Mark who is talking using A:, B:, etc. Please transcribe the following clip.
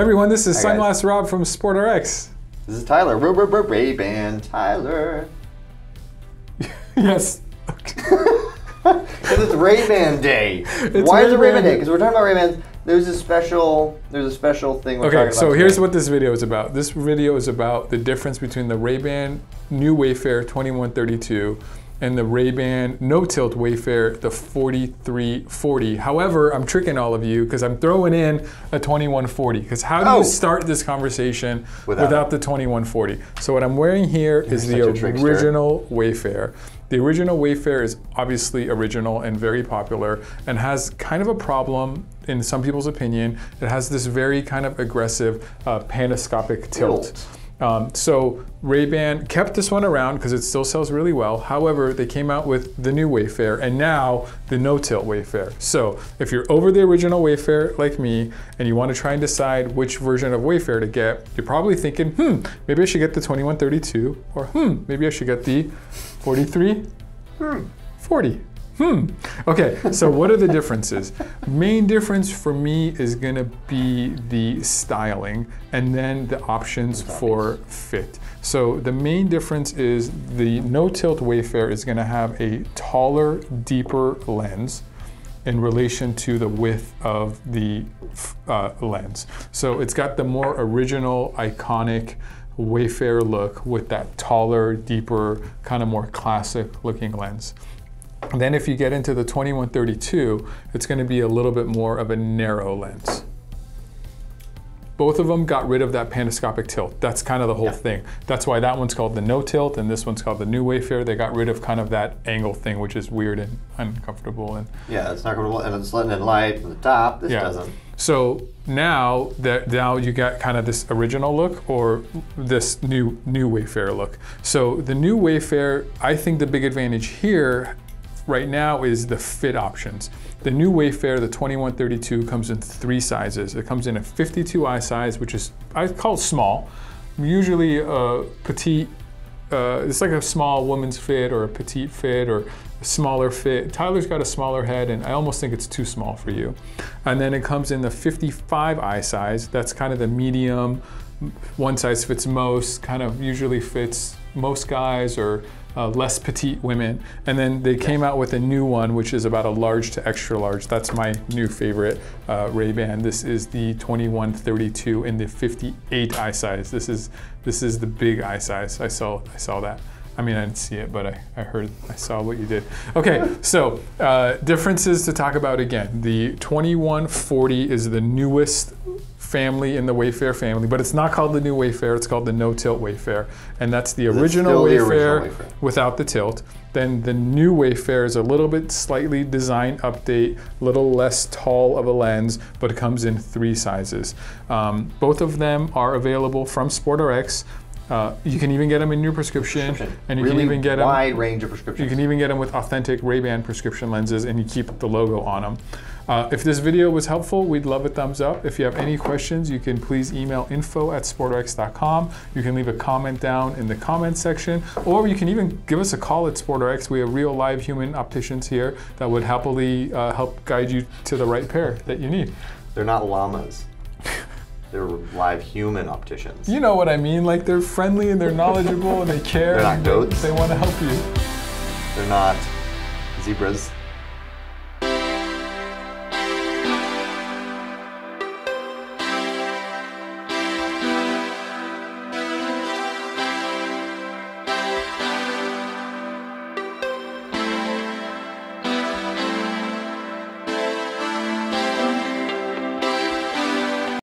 A: everyone, this is
B: Hi, guys.
A: Sunglass Rob from SportRx.
B: This is Tyler. Ray Ban Tyler.
A: yes.
B: Because it's Ray Ban Day. Why is it Ray Ban Day? Because we're talking about Ray Bans. There's a special. There's a special thing. We're
A: Okay, so here's
B: today.
A: what this video is about. This video is about the difference between the Ray-Ban New Wayfarer 2132 and the Ray-Ban No Tilt Wayfarer the 4340. However, I'm tricking all of you because I'm throwing in a 2140. Because how do
B: Oh.
A: you start this conversation
B: Without
A: without, the 2140? So what I'm wearing here is
B: such
A: the original Wayfarer. The original Wayfarer is obviously original and very popular and has kind of a problem, in some people's opinion. It has this very kind of aggressive uh, pantoscopic tilt.
B: Tilt.
A: Um, so Ray-Ban kept this one around because it still sells really well. However, they came out with the new Wayfarer and now the no-tilt Wayfarer. So if you're over the original Wayfarer like me and you want to try and decide which version of Wayfarer to get, you're probably thinking, hmm, maybe I should get the 2132 or hmm, maybe I should get the 43 hmm, 40. Hmm. Okay, so what are the differences? Main difference for me is gonna be the styling and then the options for fit. So the main difference is the no-tilt Wayfarer is gonna have a taller, deeper lens in relation to the width of the uh, lens. So it's got the more original, iconic Wayfarer look with that taller, deeper, kind of more classic looking lens. Then if you get into the 2132, it's going to be a little bit more of a narrow lens. Both of them got rid of that pantoscopic tilt. That's kind of the whole
B: Yeah.
A: thing. That's why that one's called the no tilt and this one's called the new Wayfarer. They got rid of kind of that angle thing, which is weird and uncomfortable. And
B: Yeah, it's not going to, and it's letting in light from the top. This
A: yeah.
B: doesn't.
A: So now that now you got kind of this original look or this new new Wayfarer look. So the new Wayfarer, I think the big advantage here right now is the fit options. The new Wayfarer, the 2132, comes in three sizes. It comes in a 52i size, which is I call it small. Usually a petite uh, it's like a small woman's fit or a petite fit or a smaller fit. Tyler's got a smaller head, and I almost think it's too small for you. And then it comes in the 55i size. That's kind of the medium. One size fits most. Kind of usually fits most guys or uh, less petite women. And then they came out with a new one, which is about a large to extra large. That's my new favorite uh, Ray-Ban. This is the 2132 in the 58 eye size. This is this is the big eye size. I saw I saw that. I mean, I didn't see it, but I, I heard, I saw what you did. Okay, so uh, differences to talk about again. The 2140 is the newest family in the Wayfarer family, but it's not called the new Wayfarer, it's called the no tilt Wayfarer. And that's the original,
B: still the
A: Wayfarer,
B: original Wayfarer.
A: without the tilt. Then the new Wayfarer is a little bit slightly design update, a little less tall of a lens, but it comes in three sizes. Um, both of them are available from SportRx. Uh, you can even get them in your prescription, and you
B: really
A: can even get them.
B: wide range of prescriptions.
A: You can even get them with authentic Ray-Ban prescription lenses and you keep the logo on them. Uh, if this video was helpful, we'd love a thumbs up. If you have any questions, you can please email info at sportrx.com. You can leave a comment down in the comment section, or you can even give us a call at SportRx. We have real live human opticians here that would happily uh, help guide you to the right pair that you need.
B: They're not llamas. They're live human opticians.
A: You know what I mean, like they're friendly and they're knowledgeable and they care.
B: They're not
A: and they-
B: goats.
A: They want to help you.
B: They're not zebras.